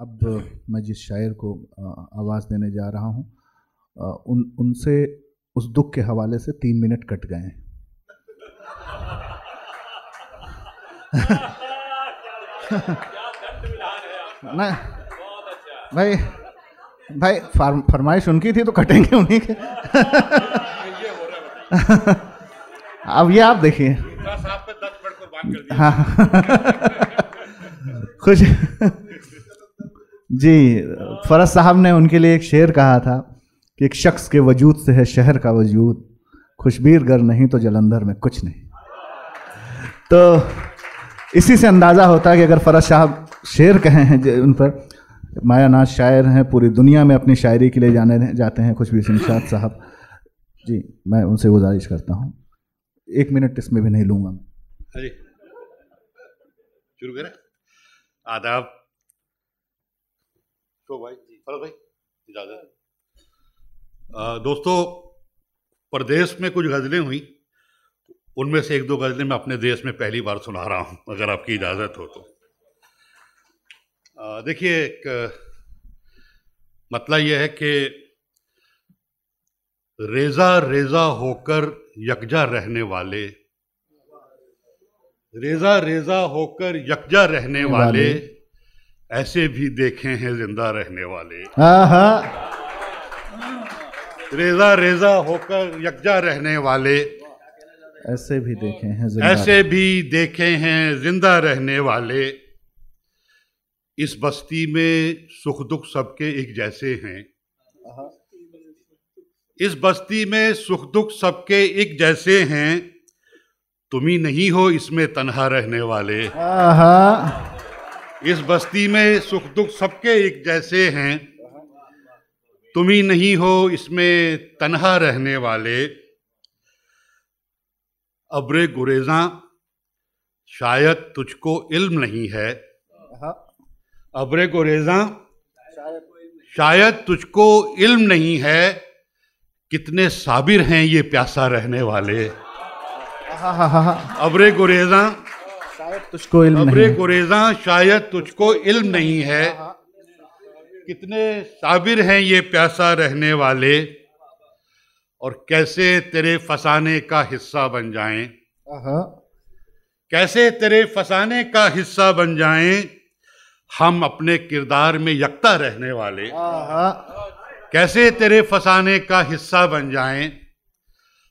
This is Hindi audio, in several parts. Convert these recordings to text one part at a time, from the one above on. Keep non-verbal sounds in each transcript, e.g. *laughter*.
अब मैं जिस शायर को आवाज़ देने जा रहा हूँ उन उनसे उस दुख के हवाले से तीन मिनट कट गए हैं। ना भाई भाई फरमाइश उनकी थी तो कटेंगे उन्हीं के। अब ये आप देखिए। हाँ। खुश। जी, फरज साहब ने उनके लिए एक शेर कहा था कि एक शख्स के वजूद से है शहर का वजूद, खुशबीर गर नहीं तो जलंधर में कुछ नहीं। तो इसी से अंदाज़ा होता है कि अगर फरज साहब शेर कहे हैं उन पर माया मायानाथ शायर हैं, पूरी दुनिया में अपनी शायरी के लिए जाने जाते हैं खुशबीर सिंह साहब। जी, मैं उनसे गुजारिश करता हूँ। एक मिनट इसमें भी नहीं लूँगा। हाँ शुरू करें। आदाब। तो भाई भाई इजाज़त। दोस्तों प्रदेश में कुछ गज़लें हुई उनमें से एक दो गज़लें मैं अपने देश में पहली बार सुना रहा हूँ अगर आपकी इजाज़त हो तो। देखिए एक मतलब यह है कि रेजा रेजा होकर यकजा रहने वाले रेजा रेजा होकर यकजा रहने वाले, वाले। ऐसे भी देखे हैं ज़िंदा रहने वाले। रेजा रेजा होकर यकजा रहने वाले। ऐसे भी देखे हैं ऐसे भी देखे हैं ज़िंदा रहने वाले। इस बस्ती में सुख दुख सबके एक जैसे हैं। इस बस्ती में सुख दुख सबके एक जैसे हैं। तुम ही नहीं हो इसमें तनहा रहने वाले। इस बस्ती में सुख दुख सबके एक जैसे हैं। तुम ही नहीं हो इसमें तनहा रहने वाले। अब्रे गुरेजा शायद तुझको इल्म नहीं है। अबरे गुरेजा शायद। तुझको इल्म नहीं है। कितने साबिर हैं ये प्यासा रहने वाले। अबरे गुरेजा शायद तुझको इल्म अबरे गुरेजा शायद तुझको इल्म नहीं है। कितने साबिर हैं ये प्यासा रहने वाले और कैसे तेरे फसाने का हिस्सा बन जाएँ। कैसे तेरे फसाने का हिस्सा बन जाएँ हम अपने किरदार में यकता रहने वाले। कैसे तेरे फसाने का हिस्सा बन जाएँ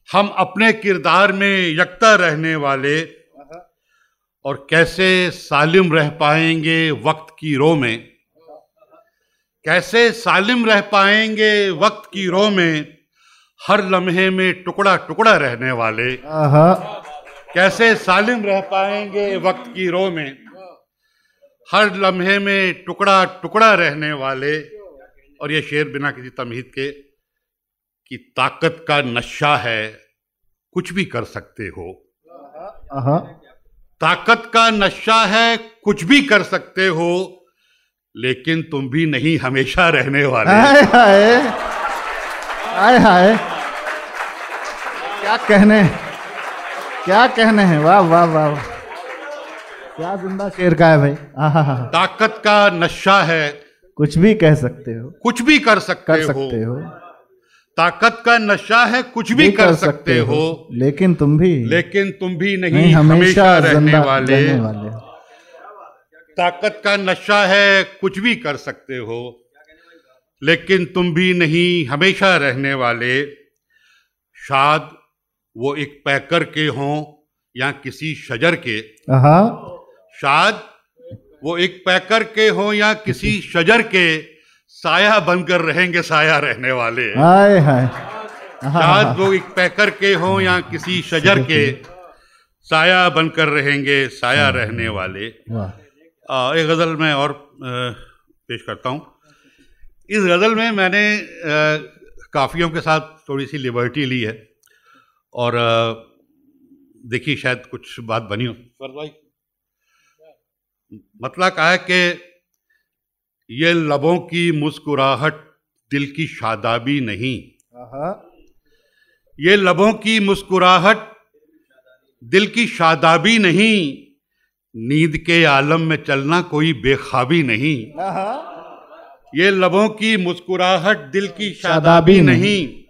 हम अपने किरदार में यकता रहने वाले। और कैसे सालिम रह पाएँगे वक्त की रो में? कैसे सालिम रह पाएँगे वक्त की रो में? हर लम्हे में टुकड़ा टुकड़ा रहने वाले। कैसे सालिम रह पाएँगे वक्त की रो में? हर लम्हे में टुकड़ा टुकड़ा रहने वाले। और ये शेर बिना किसी तमहीद के कि ताकत का नशा है कुछ भी कर सकते हो। ताकत का नशा है कुछ भी कर सकते हो लेकिन तुम भी नहीं हमेशा रहने वाले हाय हाय हाय हाय क्या कहने क्या कहने हैं? वाह वाह वाह। क्या ज़िंदा शेर का है भाई। ताकत का नशा है। कुछ भी कह सकते हो। कुछ भी कर सकते कर सकते हो, हो, ताकत का नशा है कुछ भी, भी कर, कर सकते, सकते हो, हो। लेकिन तुम भी लेकिन तुम भी नहीं, नहीं हमेशा, हमेशा रहने वाले, वाले। ताकत का नशा है कुछ भी कर सकते हो। लेकिन तुम भी नहीं हमेशा रहने वाले। शाद वो एक पैकर के हों या किसी शजर के। शायद वो एक पैकर के हो या किसी शजर के। साया बनकर रहेंगे साया रहने वाले। हाय हाय। शायद वो एक पैकर के हो या किसी शजर के साया बनकर रहेंगे साया रहने वाले। एक गज़ल में और पेश करता हूँ। इस गज़ल में मैंने काफ़ियों के साथ थोड़ी सी लिबर्टी ली है और देखिए शायद कुछ बात बनी हो। मतलब कहा है कि ये लबों की मुस्कुराहट दिल की शादाबी नहीं। ये लबों की मुस्कुराहट दिल की शादाबी नहीं। नींद के आलम में चलना कोई बेखाबी नहीं। ये लबों की मुस्कुराहट दिल की शादाबी नहीं।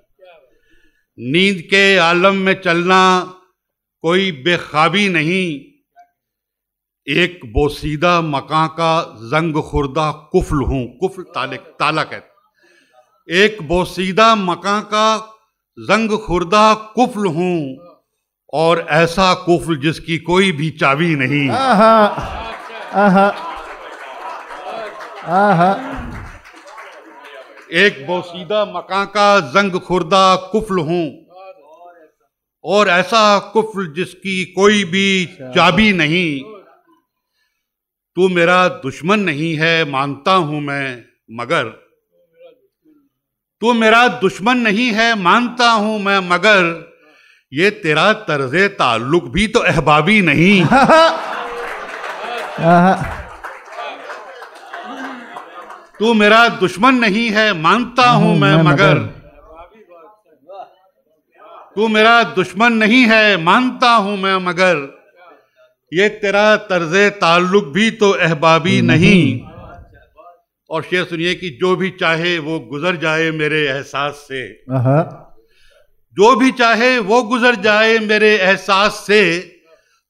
नींद के आलम में चलना कोई बेखाबी नहीं। एक बोसीदा मकां का जंग खुर्दा कुफल हूँ कुफल ताले ताला कहते एक बोसीदा मकां का जंग खुर्दा कुफल हूँ और ऐसा कुफल जिसकी कोई भी चाबी नहीं। आहा, आहा, आहा। एक बोसीदा मकां का जंग खुर्दा कुफल हूँ और ऐसा कुफल जिसकी कोई भी चाबी नहीं। तू मेरा दुश्मन नहीं है मानता हूँ मैं मगर तू मेरा दुश्मन नहीं है मानता हूँ मैं मगर ये तेरा तर्ज ताल्लुक भी तो अहबाबी नहीं। *laughs* तू मेरा दुश्मन नहीं है मानता हूँ मैं मगर। तू मेरा दुश्मन नहीं है मानता हूँ मैं मगर ये तेरा तर्ज ताल्लुक भी तो अहबाबी नहीं। और शेर सुनिए कि जो भी चाहे वो गुजर जाए मेरे एहसास से। जो भी चाहे वो गुजर जाए मेरे एहसास से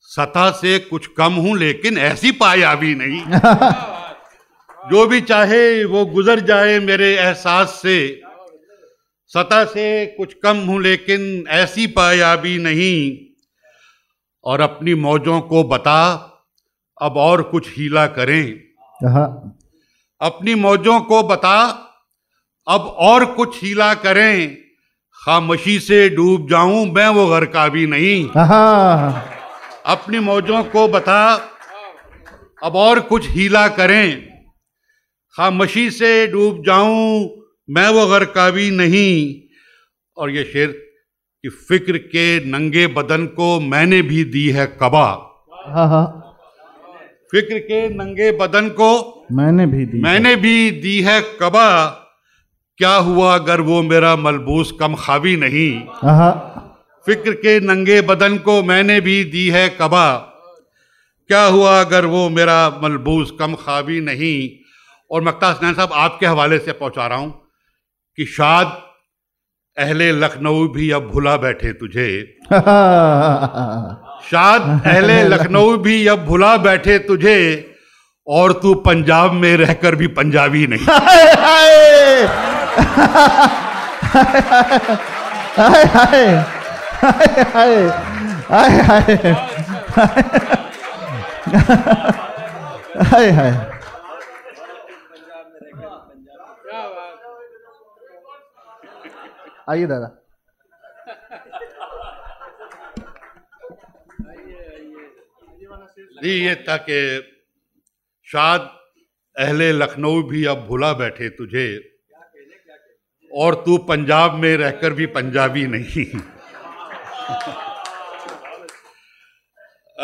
सतह से कुछ कम हूँ लेकिन ऐसी पाया भी नहीं। *laughs* जो भी चाहे वो गुजर जाए मेरे एहसास से सतह से कुछ कम हूँ लेकिन ऐसी पाया भी नहीं। और अपनी मौजों को बता अब और कुछ हीला करें। अपनी मौजों को बता अब और कुछ हीला करें। खामोशी से डूब जाऊँ मैं वो घर का भी नहीं। अपनी मौजों को बता अब और कुछ हीला करें। खामोशी से डूब जाऊँ मैं वो घर का भी नहीं। और ये शेर कि फ़िक्र के नंगे बदन को मैंने भी दी है कबा फ़िक्र के नंगे बदन को मैंने भी दी मैंने भी दी है कबा क्या हुआ अगर वो मेरा मलबूस कम खावी नहीं? फ़िक्र के नंगे बदन को मैंने भी दी है कबा क्या हुआ अगर वो मेरा मलबूस कम खावी नहीं? और मक्ता हसनैन साहब आपके हवाले से पहुँचा रहा हूँ कि शाद अहले लखनऊ भी अब भुला बैठे तुझे। *laughs* शाद अहले लखनऊ भी अब भुला बैठे तुझे और तू पंजाब में रहकर भी पंजाबी नहीं। *laughs* हाय हाय। हाय हाय। आइए दादा। जी, ये था कि शाद अहले लखनऊ भी अब भुला बैठे तुझे। और तू पंजाब में रहकर भी पंजाबी नहीं।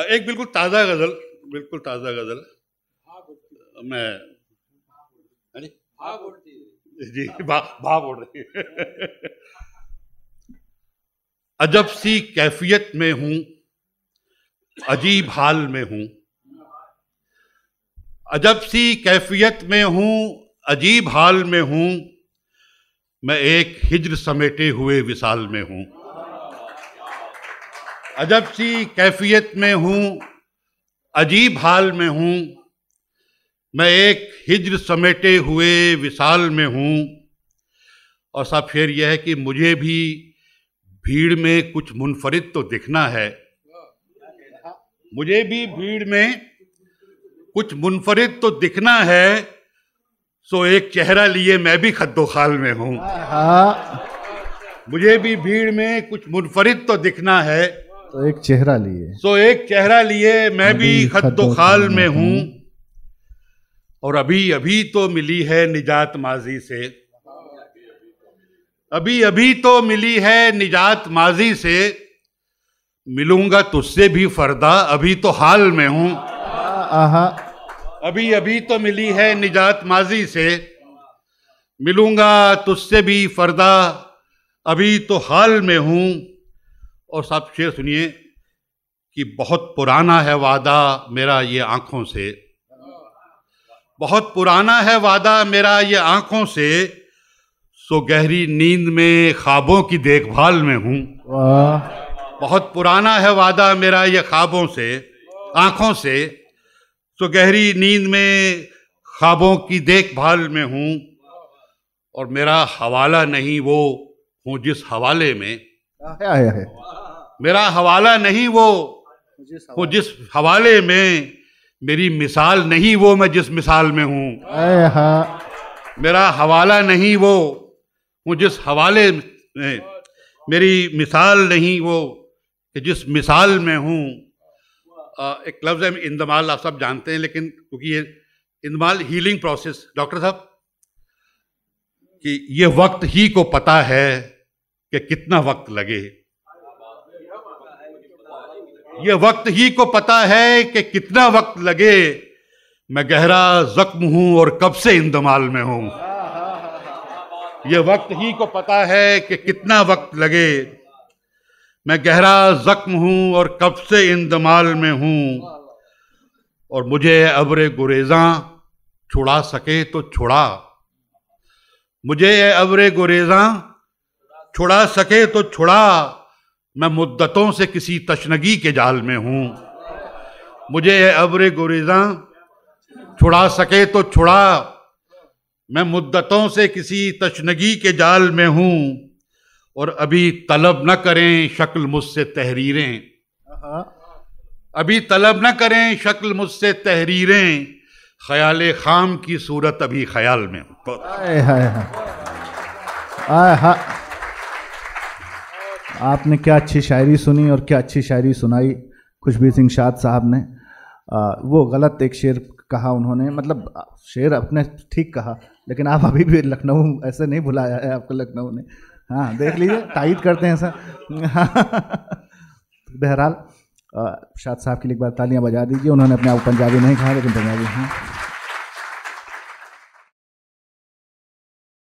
एक बिल्कुल ताज़ा गज़ल, बिल्कुल ताज़ा गज़ल। मैं जी, भा भा बोल रही अजब सी कैफियत में हूँ, अजीब हाल में हूँ। अजब सी कैफियत में हूँ, अजीब हाल में हूँ, मैं एक हिजर समेटे हुए विशाल में हूँ। अजब सी कैफियत में हूँ, अजीब हाल में हूँ मैं एक हिज्र समेटे हुए विशाल में हूँ। और सब शेर यह है कि मुझे भी भीड़ में कुछ मुनफरिद तो दिखना है। मुझे भी भीड़ में कुछ मुनफरिद तो दिखना है सो एक चेहरा लिए मैं भी खद्दो खाल में हूँ। मुझे भी भीड़ में कुछ मुनफरिद तो दिखना है। तो एक चेहरा लिए। सो एक चेहरा लिए मैं भी खद्दो खाल में हूँ। और अभी अभी तो मिली है निजात माजी से। अभी अभी तो मिली है निजात माजी से। मिलूँगा तुझसे भी फरदा अभी तो हाल में हूँ। अभी अभी तो मिली है निजात माजी से। मिलूँगा तुझसे भी फरदा अभी तो हाल में हूँ। और साहब शेर सुनिए कि बहुत पुराना है वादा मेरा ये आँखों से। बहुत पुराना है वादा मेरा ये आँखों से सो गहरी नींद में ख्वाबों की देखभाल में हूँ। बहुत पुराना है वादा मेरा ये ख्वाबों से आँखों से सो गहरी नींद में ख्वाबों की देखभाल में हूँ। और मेरा हवाला नहीं वो हूँ जिस हवाले में। आया है, मेरा हवाला नहीं वो हूँ जिस हवाले में। मेरी मिसाल नहीं वो मैं जिस मिसाल में हूँ। मेरा हवाला नहीं वो हूँ जिस हवाले में मेरी मिसाल नहीं वो कि जिस मिसाल में हूँ। एक लफ्ज़ है इंदमाल आप सब जानते हैं लेकिन क्योंकि ये इंदमाल हीलिंग प्रोसेस डॉक्टर साहब कि ये वक्त ही को पता है कि कितना वक्त लगे। ये वक्त ही को पता है कि कितना वक्त लगे। मैं गहरा जख्म हूँ और कब से इंदमाल में हूँ। यह वक्त ही को पता है कि कितना वक्त लगे। मैं गहरा जख्म हूँ और कब से इंदमाल में हूँ। और मुझे अब्र गुरेजा छुड़ा सके तो छुड़ा। मुझे अब्र गुरेजा छुड़ा सके तो छुड़ा। मैं मुद्दतों से किसी तशनगी के जाल में हूँ। मुझे अब्र गुरेजा छुड़ा सके तो छुड़ा। मैं मुद्दतों से किसी तशनगी के जाल में हूँ और अभी तलब न करें शक्ल मुझसे तहरीरें। अभी तलब न करें शक्ल मुझसे तहरीरें। ख्याल खाम की सूरत अभी ख्याल में तो आए हाय हाय आपने क्या अच्छी शायरी सुनी और क्या अच्छी शायरी सुनाई? खुशबीर सिंह शाद साहब ने। आ, वो गलत एक शेर कहा उन्होंने। मतलब शेर अपने ठीक कहा लेकिन आप अभी भी लखनऊ ऐसे नहीं भुलाया है आपको लखनऊ ने। हाँ देख लीजिए टाइट करते हैं सर *laughs* बहरहाल शाद साहब के लिए एक बार तालियाँ बजा दीजिए। उन्होंने अपने आप पंजाबी नहीं कहा लेकिन पंजाबी हाँ।